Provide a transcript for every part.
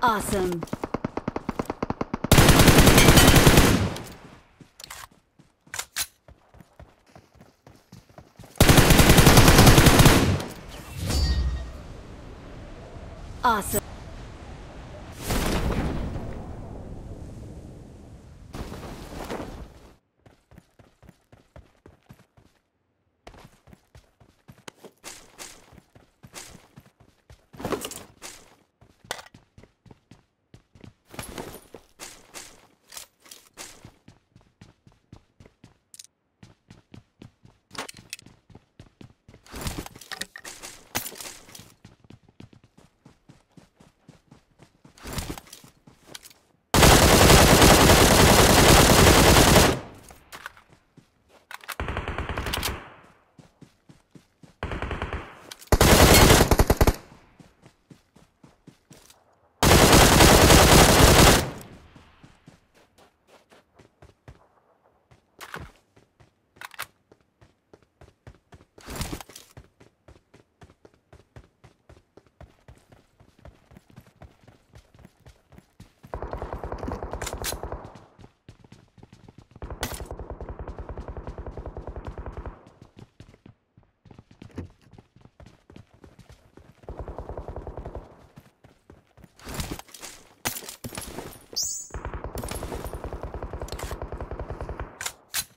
Awesome. Awesome.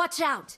Watch out!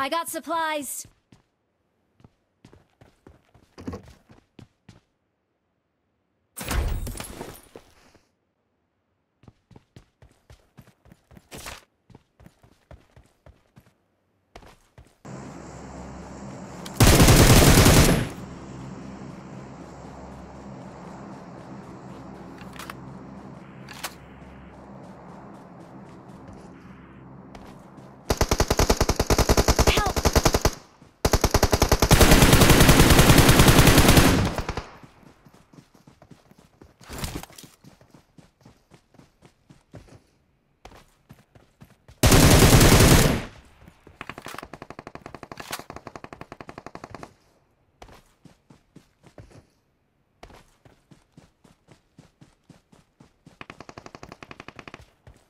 I got supplies.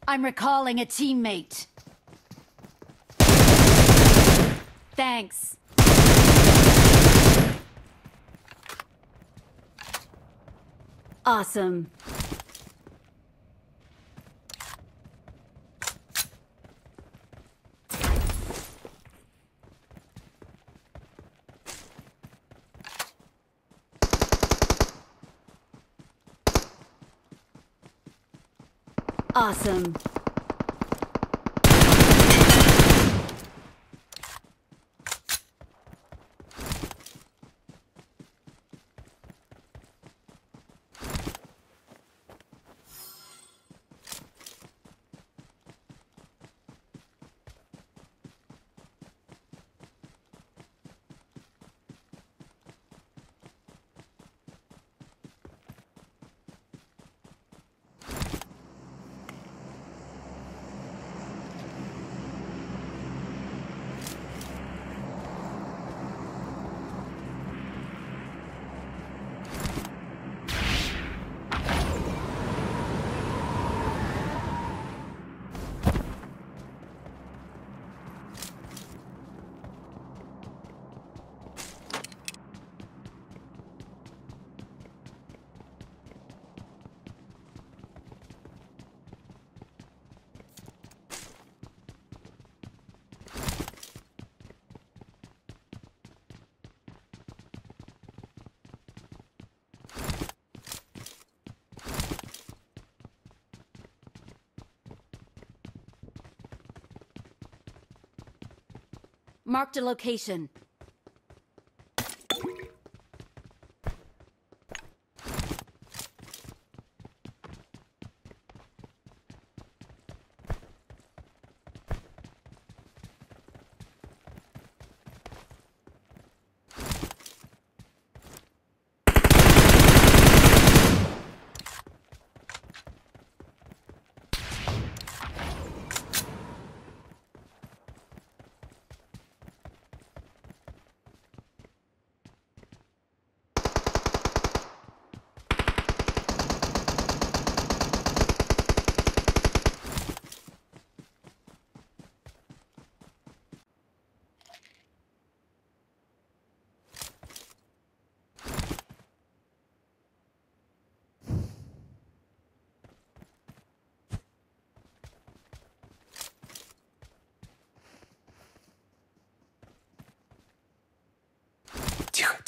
I'm recalling a teammate. Thanks. Awesome. Awesome. Marked a location.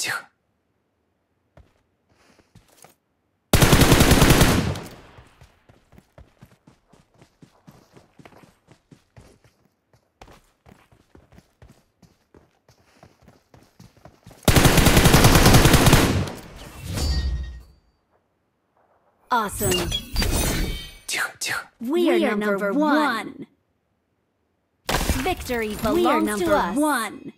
Тихо, тихо. Awesome. Тихо, тихо. We, are, number, one. Victory belongs number to us. one.